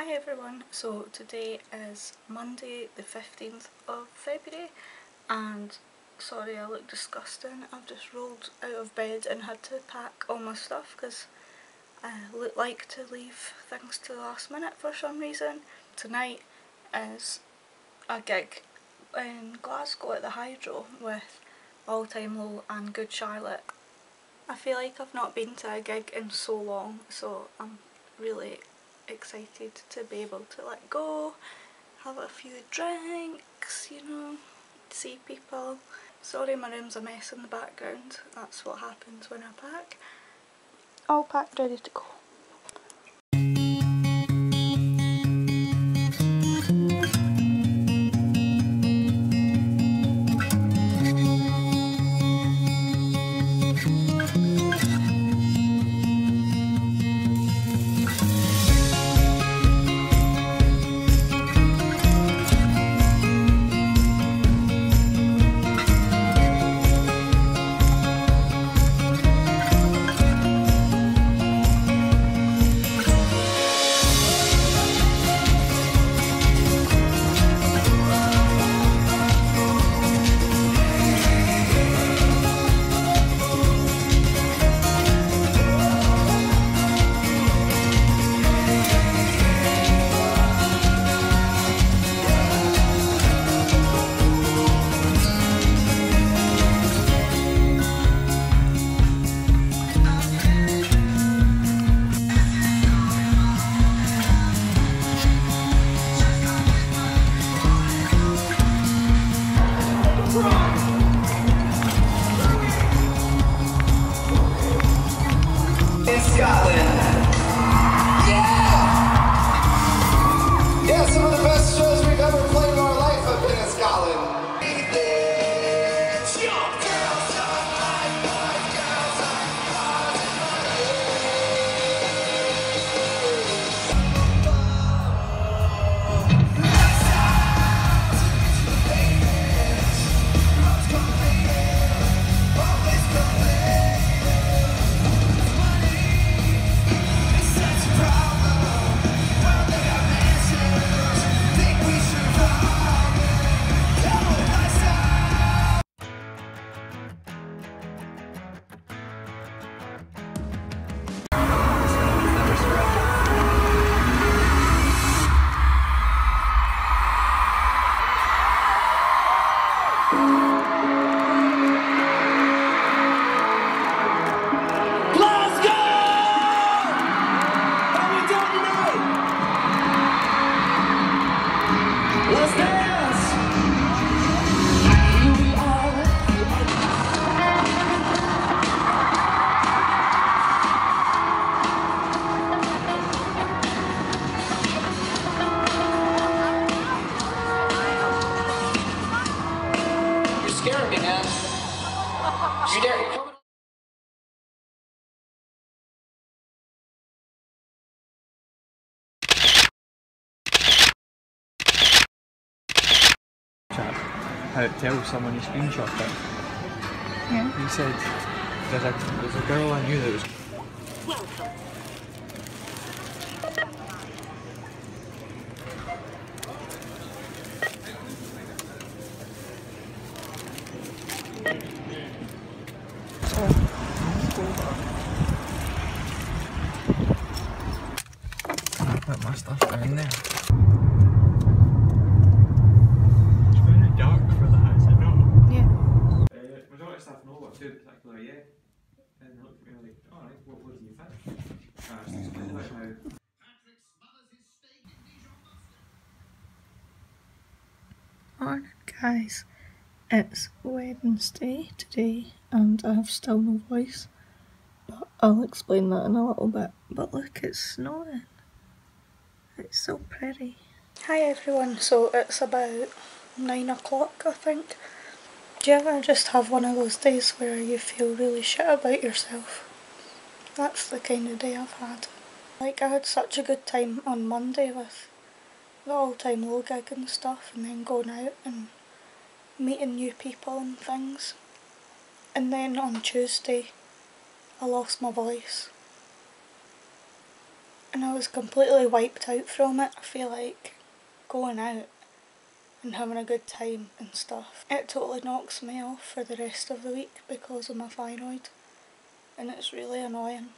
Hi everyone, so today is Monday the 15th of February and sorry I look disgusting, I've just rolled out of bed and had to pack all my stuff because I look like to leave things to the last minute for some reason. Tonight is a gig in Glasgow at the Hydro with All Time Low and Good Charlotte. I feel like I've not been to a gig in so long so I'm really excited to be able to let go, have a few drinks, you know, see people. Sorry my room's a mess in the background, that's what happens when I pack. All packed ready to go. How to tell someone you screenshot it. Yeah. He said there's a there's a girl I knew that was I put my stuff down there. It's very dark for that, is it not? Yeah. Uh, majority of staff know what to do, particular, yeah. And they look at me like, alright, what, what do you think? Uh, I just explained about how Morning guys, it's Wednesday today and I have still no voice, but I'll explain that in a little bit. But look, it's snowing. It's so pretty. Hi everyone, so it's about nine o'clock I think. Do you ever just have one of those days where you feel really shit about yourself? That's the kind of day I've had. Like I had such a good time on Monday with the all time low gig and stuff and then going out and meeting new people and things. And then on Tuesday I lost my voice. and I was completely wiped out from it. I feel like going out and having a good time and stuff. It totally knocks me off for the rest of the week because of my thyroid and it's really annoying.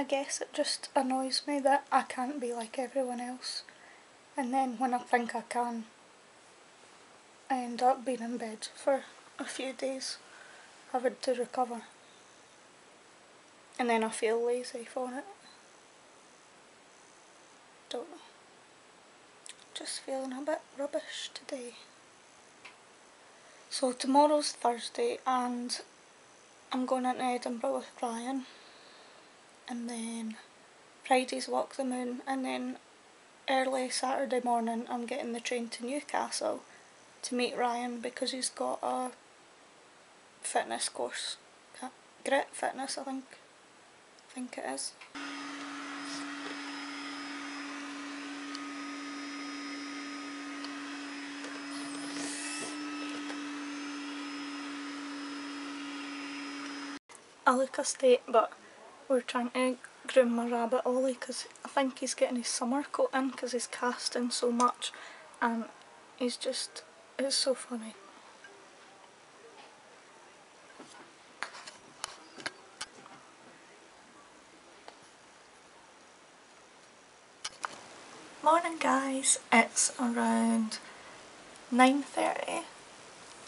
I guess it just annoys me that I can't be like everyone else and then when I think I can I end up being in bed for a few days having to recover and then I feel lazy for it. Don't know. Just feeling a bit rubbish today. So tomorrow's Thursday and I'm going into Edinburgh with Ryan and then Friday's Walk the Moon and then early Saturday morning I'm getting the train to Newcastle to meet Ryan because he's got a fitness course. Grit Fitness I think. I think it is. I look a state but we're trying to groom my rabbit Ollie because I think he's getting his summer coat in because he's casting so much and he's just, it's so funny. Morning guys, it's around 9.30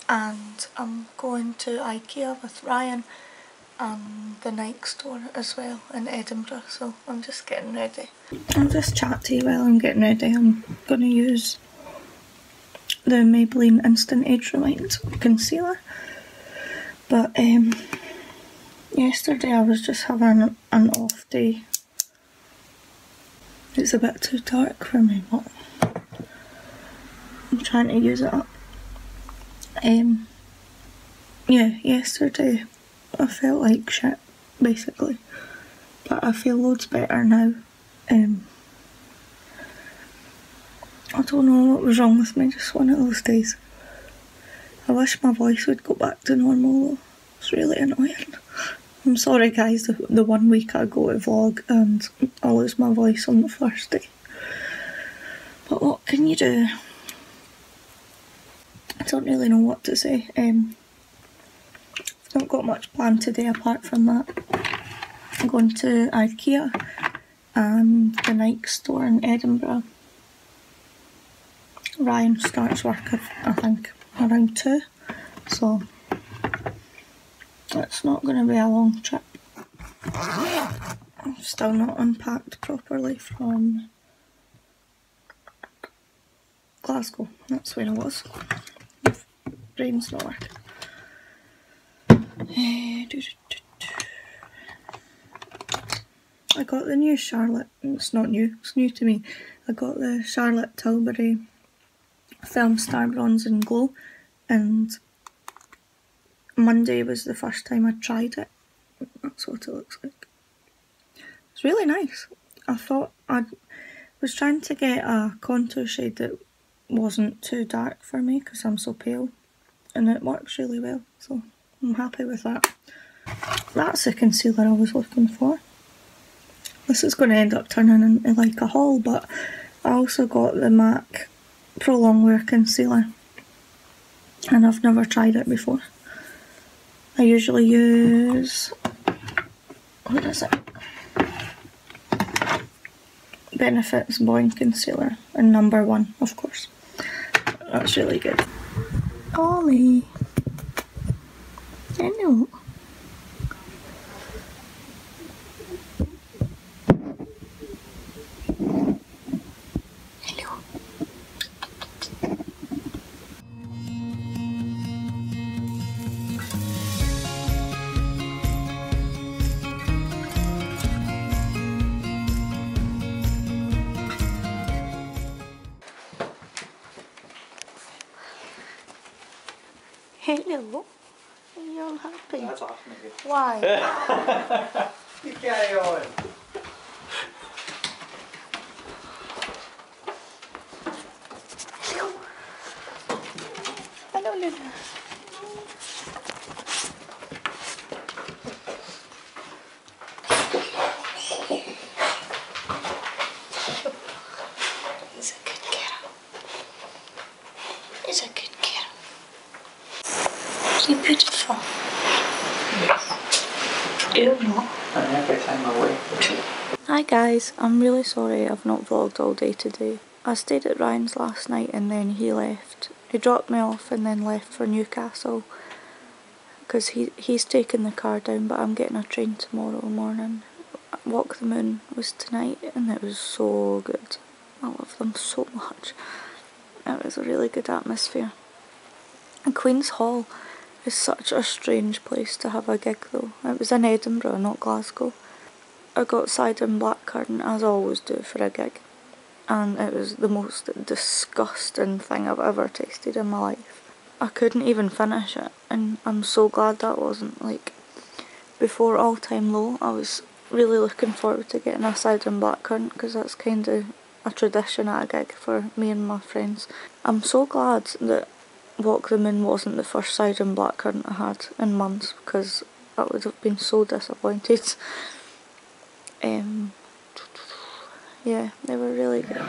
and I'm going to Ikea with Ryan and the Nike store as well in Edinburgh so I'm just getting ready. I'll just chat to you while I'm getting ready. I'm going to use the Maybelline Instant Age Rewind concealer but um, yesterday I was just having an off day. It's a bit too dark for me but I'm trying to use it up. Um, yeah, yesterday I felt like shit, basically. But I feel loads better now. Um, I don't know what was wrong with me, just one of those days. I wish my voice would go back to normal though. It's really annoying. I'm sorry guys, the, the one week I go to vlog and I lose my voice on the first day. But what can you do? I don't really know what to say. Um, not got much planned today apart from that. I'm going to Ikea and the Nike store in Edinburgh. Ryan starts work, I think, around 2, so it's not going to be a long trip. I'm still not unpacked properly from Glasgow, that's where I was. Brain's not working. I got the new Charlotte, it's not new, it's new to me. I got the Charlotte Tilbury Film Star Bronze and Glow and Monday was the first time I tried it. That's what it looks like. It's really nice. I thought I was trying to get a contour shade that wasn't too dark for me because I'm so pale and it works really well so I'm happy with that. That's the concealer I was looking for. This is going to end up turning into like a haul, but I also got the MAC Pro Longwear Concealer. And I've never tried it before. I usually use... What is it? Benefits Boing Concealer. And number one, of course. That's really good. Ollie! cá nữa Hello. Are you unhappy? That's awesome. Why? You carry on. Time wake Hi guys, I'm really sorry I've not vlogged all day today. I stayed at Ryan's last night and then he left. He dropped me off and then left for Newcastle because he, he's taking the car down but I'm getting a train tomorrow morning. Walk the Moon was tonight and it was so good. I love them so much. It was a really good atmosphere. And Queen's Hall is such a strange place to have a gig though. It was in Edinburgh, not Glasgow. I got cider and blackcurrant as I always do for a gig and it was the most disgusting thing I've ever tasted in my life. I couldn't even finish it and I'm so glad that wasn't like before all time low I was really looking forward to getting a cider and blackcurrant because that's kind of a tradition at a gig for me and my friends. I'm so glad that Walk the Moon wasn't the first cider and blackcurrant I had in months because I would have been so disappointed. Um, yeah, they were really good.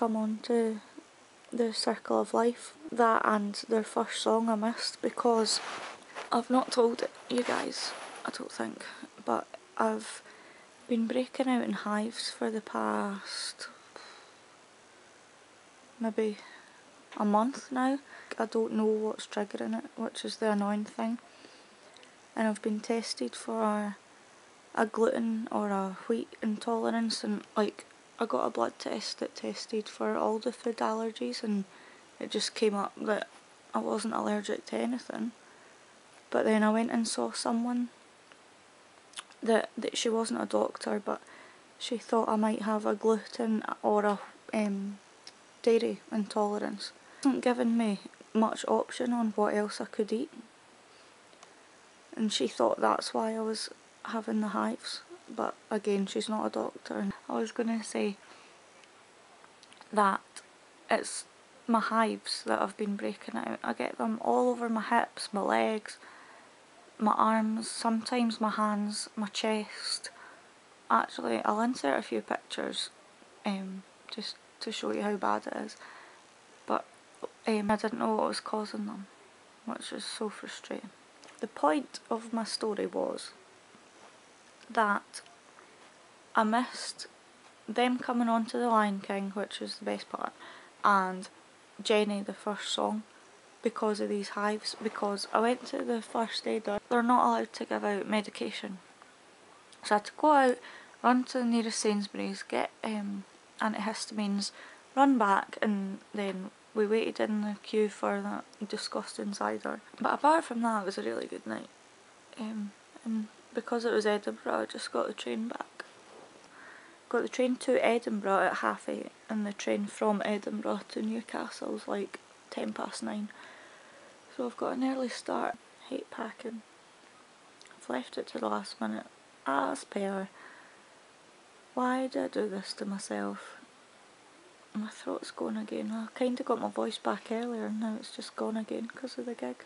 Come on to the circle of life that and their first song I missed because I've not told you guys I don't think but I've been breaking out in hives for the past maybe a month now. I don't know what's triggering it which is the annoying thing. And I've been tested for a gluten or a wheat intolerance and like I got a blood test that tested for all the food allergies and it just came up that I wasn't allergic to anything. But then I went and saw someone that, that she wasn't a doctor but she thought I might have a gluten or a um, dairy intolerance. It wasn't giving me much option on what else I could eat. And she thought that's why I was having the hives but again she's not a doctor. I was going to say that it's my hives that have been breaking out. I get them all over my hips, my legs, my arms, sometimes my hands, my chest. Actually I'll insert a few pictures um, just to show you how bad it is but um, I didn't know what was causing them which is so frustrating. The point of my story was that I missed them coming on to the Lion King, which was the best part, and Jenny, the first song, because of these hives, because I went to the first aider, they're not allowed to give out medication. So I had to go out, run to the nearest Sainsbury's, get um, antihistamines, run back, and then we waited in the queue for that disgusting cider. But apart from that, it was a really good night. Um, and because it was Edinburgh I just got the train back. Got the train to Edinburgh at half eight and the train from Edinburgh to Newcastle was like ten past nine. So I've got an early start. Hate packing. I've left it to the last minute. As per. Why did I do this to myself? My throat's gone again. I kinda got my voice back earlier and now it's just gone again because of the gig.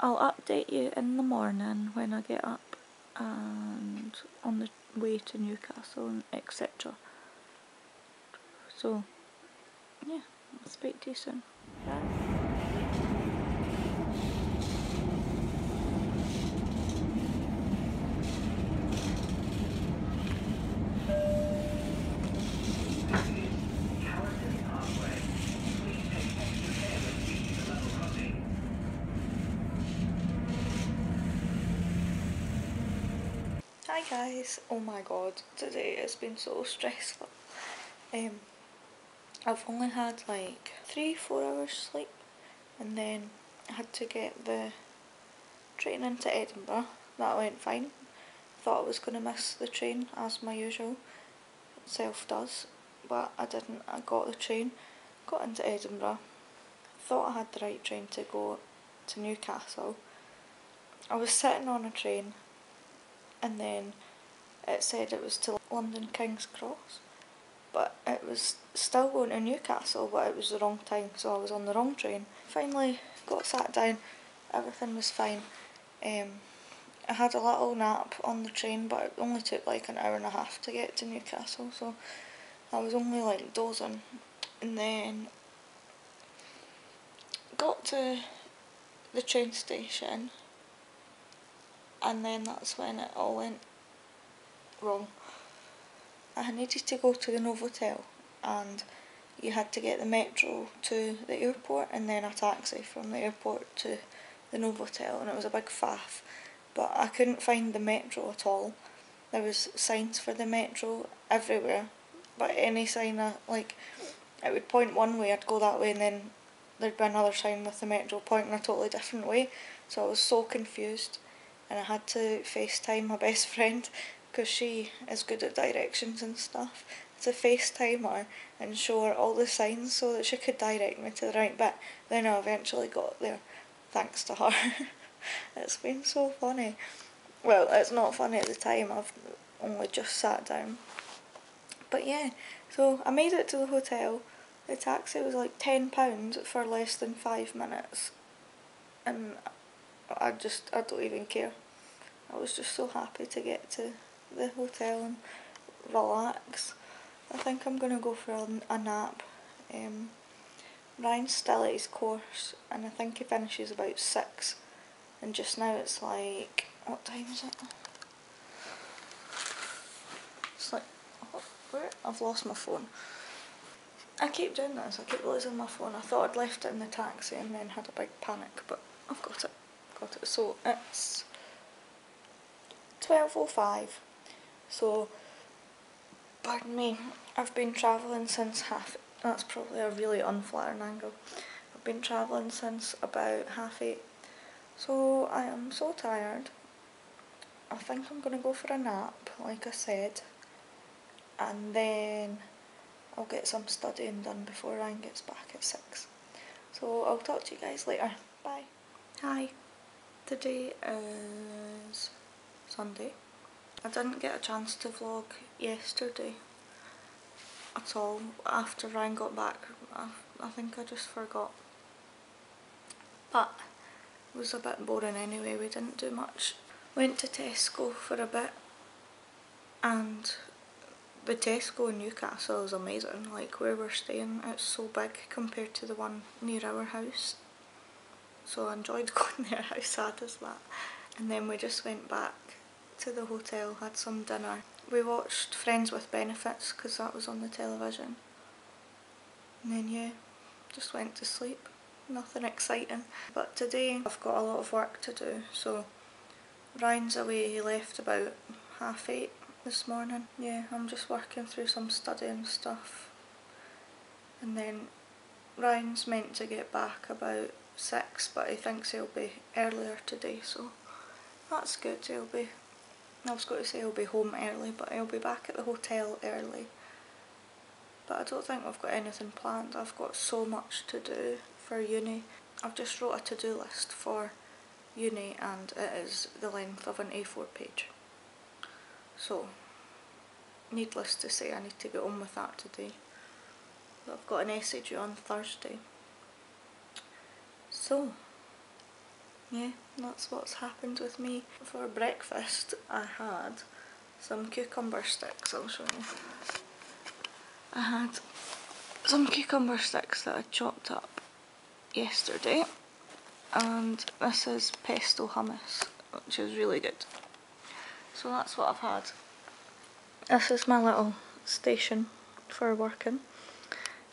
I'll update you in the morning when I get up and on the way to Newcastle and etc. So, yeah, I'll speak to you soon. Bye. Hi guys, oh my god, today has been so stressful. Um, I've only had like three, four hours sleep and then I had to get the train into Edinburgh. That went fine. Thought I was going to miss the train as my usual self does, but I didn't. I got the train, got into Edinburgh, thought I had the right train to go to Newcastle. I was sitting on a train and then it said it was to London King's Cross but it was still going to Newcastle but it was the wrong time so I was on the wrong train. Finally got sat down, everything was fine. Um, I had a little nap on the train but it only took like an hour and a half to get to Newcastle so I was only like dozing and then got to the train station and then that's when it all went wrong. I needed to go to the Novotel and you had to get the metro to the airport and then a taxi from the airport to the Novotel and it was a big faff but I couldn't find the metro at all. There was signs for the metro everywhere but any sign I, like it would point one way I'd go that way and then there'd be another sign with the metro pointing a totally different way so I was so confused and I had to FaceTime my best friend because she is good at directions and stuff to FaceTime her and show her all the signs so that she could direct me to the right bit. Then I eventually got there thanks to her. it's been so funny. Well, it's not funny at the time, I've only just sat down. But yeah, so I made it to the hotel. The taxi was like £10 for less than five minutes. And I just, I don't even care. I was just so happy to get to the hotel and relax. I think I'm going to go for a, a nap. Um, Ryan's still at his course and I think he finishes about 6 and just now it's like, what time is it? It's like, oh, where? I've lost my phone. I keep doing this, I keep losing my phone. I thought I'd left it in the taxi and then had a big panic but I've got it. Got it. So it's 12.05 so pardon me I've been travelling since half that's probably a really unflattering angle. I've been travelling since about half eight. So I am so tired. I think I'm going to go for a nap like I said and then I'll get some studying done before Ryan gets back at 6 so I'll talk to you guys later. Bye. Hi. Today is Sunday I didn't get a chance to vlog yesterday at all after Ryan got back. I, I think I just forgot. But it was a bit boring anyway, we didn't do much. Went to Tesco for a bit and the Tesco in Newcastle is amazing. Like where we're staying, it's so big compared to the one near our house. So I enjoyed going there, how sad is that? And then we just went back to the hotel, had some dinner. We watched Friends with Benefits because that was on the television. And then yeah, just went to sleep. Nothing exciting. But today I've got a lot of work to do so Ryan's away, he left about half eight this morning. Yeah, I'm just working through some studying stuff. And then Ryan's meant to get back about six but he thinks he'll be earlier today so that's good, he'll be I was going to say I'll be home early, but I'll be back at the hotel early. But I don't think I've got anything planned. I've got so much to do for uni. I've just wrote a to-do list for uni and it is the length of an A4 page. So, needless to say, I need to get on with that today. I've got an essay due on Thursday. So, yeah, that's what's happened with me. For breakfast I had some cucumber sticks, I'll show you. I had some cucumber sticks that I chopped up yesterday and this is pesto hummus which is really good. So that's what I've had. This is my little station for working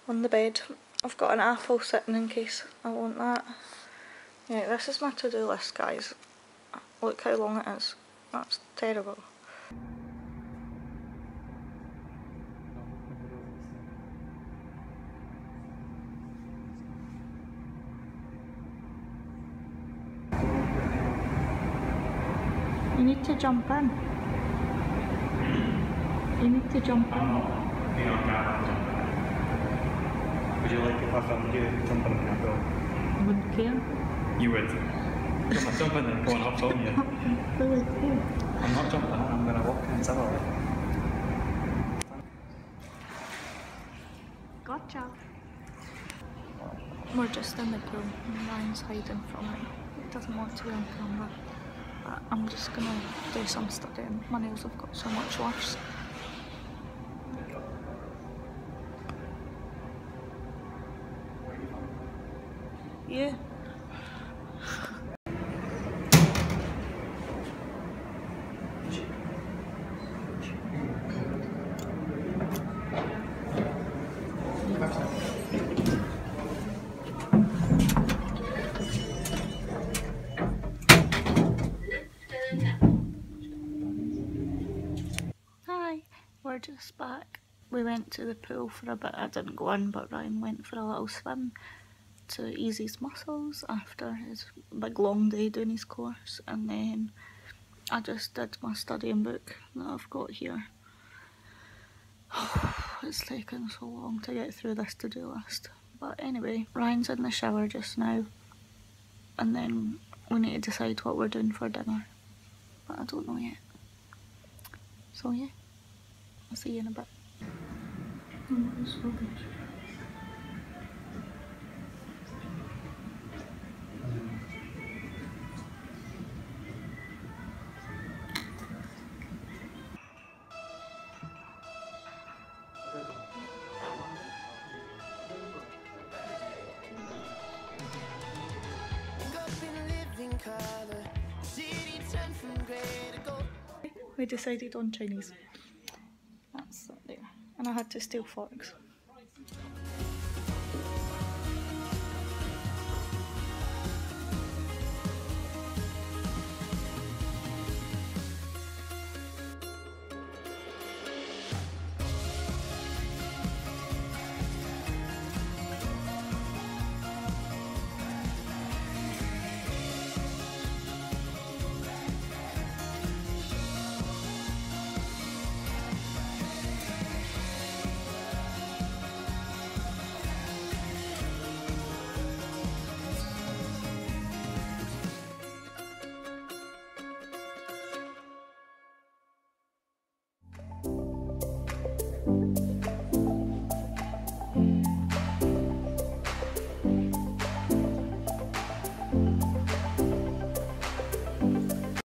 on the bed. I've got an apple sitting in case I want that. Yeah, this is my to-do list, guys. Look how long it is. That's terrible. You need to jump in. You need to jump in. Would you like if I filmed you jumping in? I wouldn't care. You would. I'm jumping and going up on you. I'm not jumping in, I'm going to walk in somewhere. Gotcha. We're just in the pool Ryan's hiding from it. He doesn't want to be on camera. But uh, I'm just gonna do some studying. My nails have got so much worse. Yeah. Hi, we're just back. We went to the pool for a bit. I didn't go in, but Ryan went for a little swim to ease his muscles after his big long day doing his course. And then I just did my studying book that I've got here. it's taken so long to get through this to do list. But anyway, Ryan's in the shower just now. And then we need to decide what we're doing for dinner. But I don't know yet. So yeah, I'll see you in a bit. We decided on Chinese. And I had to steal forks.